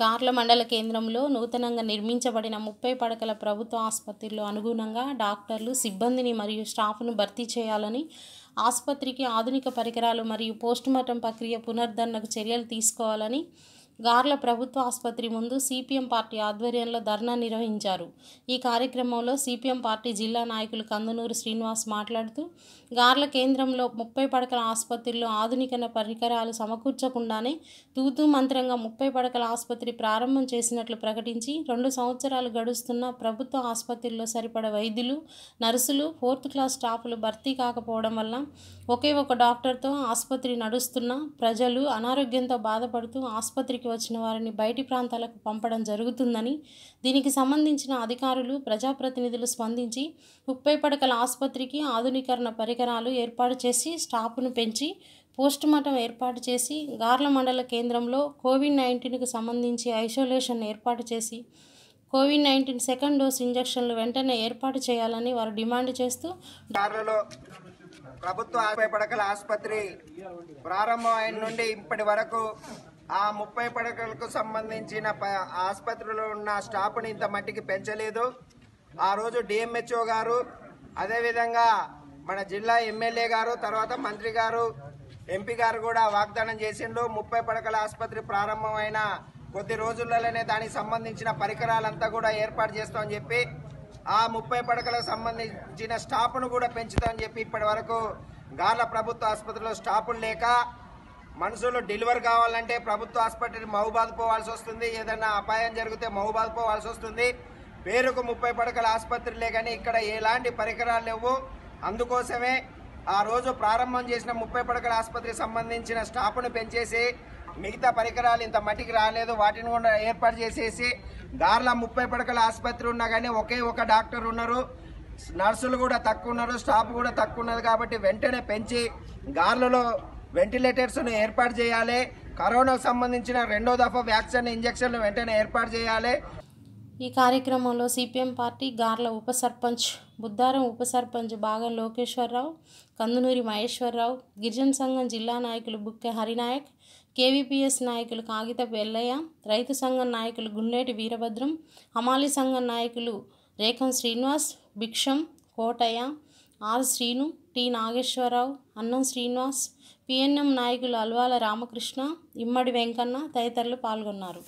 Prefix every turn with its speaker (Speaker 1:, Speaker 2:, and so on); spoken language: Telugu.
Speaker 1: గార్ల మండల కేంద్రంలో నూతనంగా నిర్మించబడిన ముప్పై పడకల ప్రభుత్వ ఆసుపత్రిలో అనుగుణంగా డాక్టర్లు సిబ్బందిని మరియు స్టాఫ్ను భర్తీ చేయాలని ఆసుపత్రికి ఆధునిక పరికరాలు మరియు పోస్టుమార్టం ప్రక్రియ పునరుద్ధరణకు చర్యలు తీసుకోవాలని గార్ల ప్రభుత్వ ఆసుపత్రి ముందు సిపిఎం పార్టీ ఆధ్వర్యంలో ధర్నా నిర్వహించారు. ఈ కార్యక్రమంలో సిపిఎం పార్టీ జిల్లా నాయకులు కందునూరు శ్రీనివాస్ మాట్లాడుతూ గార్ల కేంద్రంలో ముప్పై పడకల ఆసుపత్రిలో ఆధునిక పరికరాలు సమకూర్చకుండానే తూతూ మంత్రంగా ముప్పై పడకల ఆసుపత్రి ప్రారంభం చేసినట్లు ప్రకటించి రెండు సంవత్సరాలు గడుస్తున్న ప్రభుత్వ ఆసుపత్రిలో సరిపడ వైద్యులు నర్సులు ఫోర్త్ క్లాస్ స్టాఫ్లు భర్తీ కాకపోవడం వల్ల ఒకే ఒక డాక్టర్తో ఆసుపత్రి నడుస్తున్న ప్రజలు అనారోగ్యంతో బాధపడుతూ ఆసుపత్రికి వచ్చిన వారిని బయటి ప్రాంతాలకు పంపడం జరుగుతుందని దీనికి సంబంధించిన అధికారులు ప్రజాప్రతినిధులు స్పందించి ముప్పై పడకల ఆసుపత్రికి ఆధునీకరణ పరికరాలు ఏర్పాటు చేసి స్టాఫ్ను పెంచి పోస్టుమార్టం ఏర్పాటు చేసి గార్ల మండల కేంద్రంలో కోవిడ్ నైన్టీన్కు సంబంధించి ఐసోలేషన్ ఏర్పాటు చేసి కోవిడ్ నైన్టీన్ సెకండ్ డోస్ ఇంజక్షన్లు వెంటనే ఏర్పాటు చేయాలని వారు డిమాండ్ చేస్తూ
Speaker 2: ప్రభుత్వ ఆసుపత్రి ప్రారంభం అయిన నుండి ఇప్పటి వరకు ఆ ముప్పై పడకలకు సంబంధించిన ప- ఆసుపత్రిలో ఉన్న స్టాఫ్ని ఇంత మట్టికి పెంచలేదు. ఆ రోజు డిఎంహెచ్ఓ గారు అదేవిధంగా మన జిల్లా ఎమ్మెల్యే గారు తర్వాత మంత్రి గారు ఎంపీ గారు కూడా వాగ్దానం చేసిండు ముప్పై పడకల ఆసుపత్రి ప్రారంభమైన కొద్ది రోజులలోనే దానికి సంబంధించిన పరికరాలంతా కూడా ఏర్పాటు చేస్తామని చెప్పి ఆ ముప్పై పడకలకు సంబంధించిన స్టాఫ్ను కూడా పెంచుతామని చెప్పి ఇప్పటి వరకు గార్ల ప్రభుత్వ ఆసుపత్రిలో స్టాఫ్లు లేక మనుషులు డెలివరీ కావాలంటే ప్రభుత్వ ఆసుపత్రి మహబాద్ పోవాల్సి వస్తుంది. ఏదైనా అపాయం జరిగితే మహబాద్ పోవాల్సి వస్తుంది. పేరుకు ముప్పై పడకల ఆసుపత్రులే కానీ ఇక్కడ ఎలాంటి పరికరాలు లేవు. అందుకోసమే ఆ రోజు ప్రారంభం చేసిన ముప్పై పడకల ఆసుపత్రికి సంబంధించిన స్టాఫ్ను పెంచేసి మిగతా పరికరాలు ఇంత మట్టికి రాలేదు. వాటిని కూడా ఏర్పాటు చేసేసి దారిలో ముప్పై పడకల ఆసుపత్రి ఉన్నా కానీ ఒకే ఒక డాక్టర్ ఉన్నారు. నర్సులు కూడా తక్కువ ఉన్నారు స్టాఫ్ కూడా తక్కువ ఉన్నది కాబట్టి వెంటనే పెంచి గార్లలో వెంటిలేటర్స్ను ఏర్పాటు చేయాలి. కరోనాకు సంబంధించిన రెండో దఫా వ్యాక్సిన్ ఇంజక్షన్లు వెంటనే ఏర్పాటు చేయాలి.
Speaker 1: ఈ కార్యక్రమంలో సిపిఎం పార్టీ గార్ల ఉప సర్పంచ్ బుద్దారం ఉప సర్పంచ్ బాగం లోకేశ్వరరావు కందునూరి మహేశ్వరరావు గిరిజన సంఘం జిల్లా నాయకులు బుక్కె హరినాయక్ కేవీపీఎస్ నాయకులు కాగితపు ఎల్లయ్య రైతు సంఘం నాయకులు గుండేటి వీరభద్రం హమాలి సంఘం నాయకులు Rekham Srinivas Bhiksham Kotaiah R Srinu T Nageswararao Annam Srinivas PNM నాయకులు అల్వాల రామకృష్ణ ఇమ్మడి వెంకన్న తదితరులు పాల్గొన్నారు.